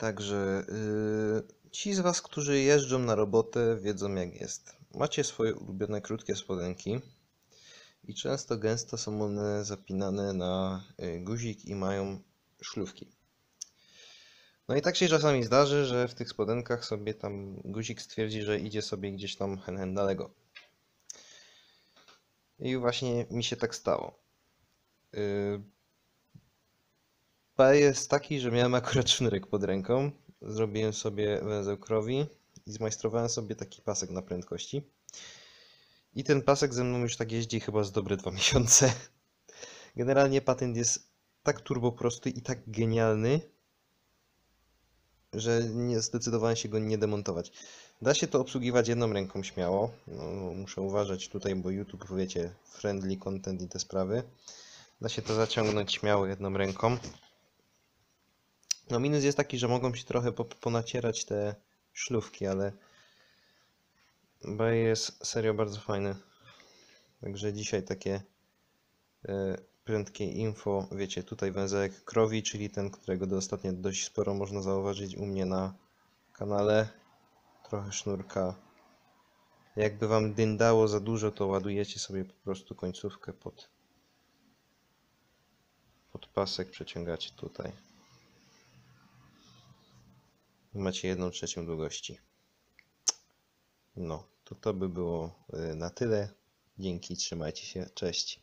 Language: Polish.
Także yy, ci z Was, którzy jeżdżą na robotę, wiedzą jak jest. Macie swoje ulubione krótkie spodenki i często gęsto są one zapinane na y, guzik i mają szlufki. No i tak się czasami zdarzy, że w tych spodenkach sobie tam guzik stwierdzi, że idzie sobie gdzieś tam hen hen daleko. I właśnie mi się tak stało. Yy, Jest taki, że miałem akurat sznurek pod ręką. Zrobiłem sobie węzeł krowi i zmajstrowałem sobie taki pasek na prędkości. I ten pasek ze mną już tak jeździ chyba z dobre dwa miesiące. Generalnie patent jest tak turbo prosty i tak genialny, że nie zdecydowałem się go nie demontować. Da się to obsługiwać jedną ręką śmiało. No, muszę uważać tutaj, bo YouTube, wiecie, friendly content i te sprawy. Da się to zaciągnąć śmiało jedną ręką. No minus jest taki, że mogą się trochę po- ponacierać te szlufki, ale B jest serio bardzo fajny. Także dzisiaj takie e, prędkie info. Wiecie, tutaj węzełek krowi, czyli ten, którego ostatnio dość sporo można zauważyć u mnie na kanale. Trochę sznurka. Jakby wam dyndało za dużo, to ładujecie sobie po prostu końcówkę pod, pod pasek, przeciągacie tutaj. Macie jedną trzecią długości. No, to to by było y, na tyle. Dzięki, trzymajcie się, cześć.